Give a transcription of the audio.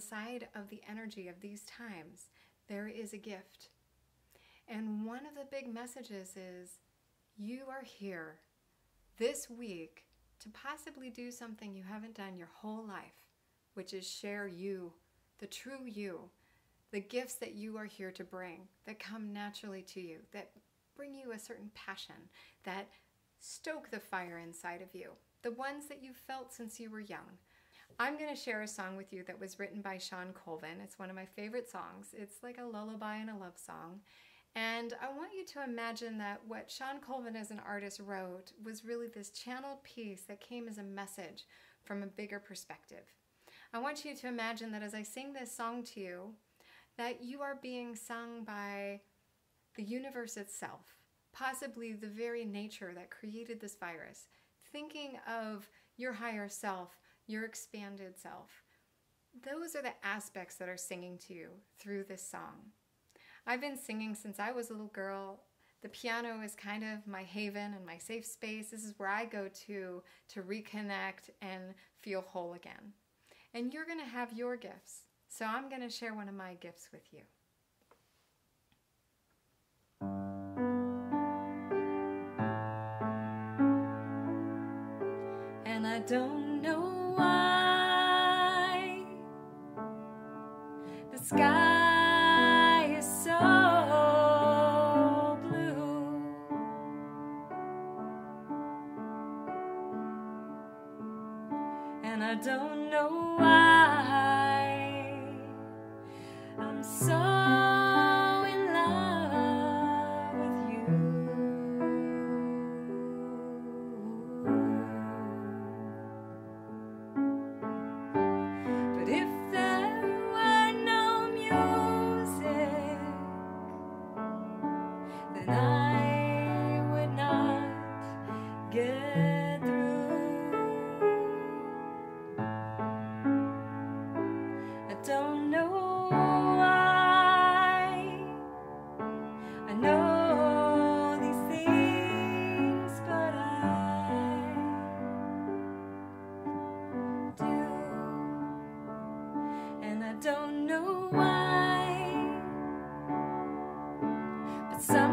inside of the energy of these times, there is a gift. And one of the big messages is you are here this week to possibly do something you haven't done your whole life, which is share you, the true you, the gifts that you are here to bring that come naturally to you, that bring you a certain passion, that stoke the fire inside of you, the ones that you've felt since you were young. I'm going to share a song with you that was written by Shawn Colvin. It's one of my favorite songs. It's like a lullaby and a love song. And I want you to imagine that what Shawn Colvin as an artist wrote was really this channeled piece that came as a message from a bigger perspective. I want you to imagine that as I sing this song to you, that you are being sung by the universe itself, possibly the very nature that created this virus, thinking of your higher self, your expanded self. Those are the aspects that are singing to you through this song. I've been singing since I was a little girl. The piano is kind of my haven and my safe space. This is where I go to to reconnect and feel whole again. And you're going to have your gifts. So I'm going to share one of my gifts with you. And I don't know sky is so blue. And I don't know why I'm so. get through. I don't know why. I know these things, but I do, and I don't know why. But some.